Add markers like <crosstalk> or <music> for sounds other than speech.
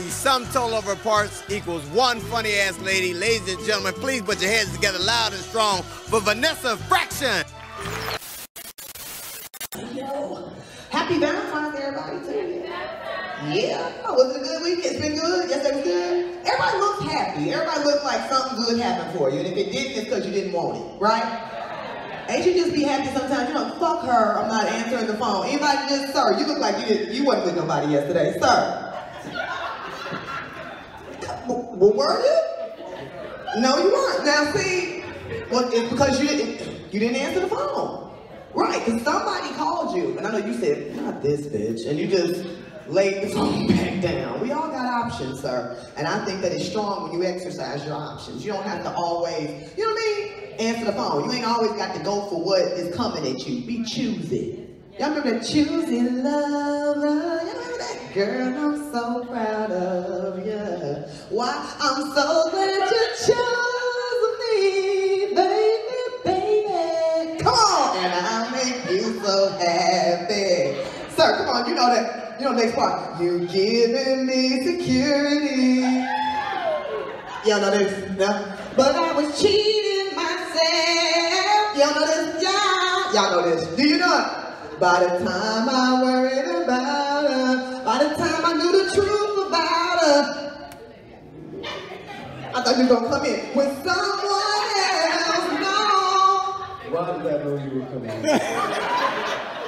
The sum total of her parts equals one funny ass lady. Ladies and gentlemen, please put your heads together loud and strong for Vanessa Fraction. Yo, happy Valentine's, everybody, too. Yeah, oh, was it a good week? It's been good? Yes, it was good? Everybody looks happy. Everybody looked like something good happened for you. And if it didn't, it's because you didn't want it, right? Ain't you just be happy sometimes? You know, fuck her, I'm not answering the phone. Anybody just, sir, you look like you didn't, you wasn't with nobody yesterday, sir. Well, were you? No, you weren't. Now, see, well, it's because you didn't, you didn't answer the phone. Right, because somebody called you, and I know you said, not this bitch, and you just laid the phone <laughs> back down. We all got options, sir. And I think that it's strong when you exercise your options. You don't have to always, you know what I mean? Answer the phone. You ain't always got to go for what is coming at you. Be choosy. Y'all remember that choosy lover? Y'all remember that? Girl, I'm so proud. Why? I'm so glad you chose me, baby, baby. Come on, and I make you so happy. Sir, come on, you know that. You know the next part. You giving me security. Y'all know this? No? But I was cheating myself. Y'all know this? Yeah. Y'all know this. Do you know? By the time I worried about her, by the time I knew the truth about her, I thought you were gonna come in with someone else. No. Why did I know you were coming? <laughs>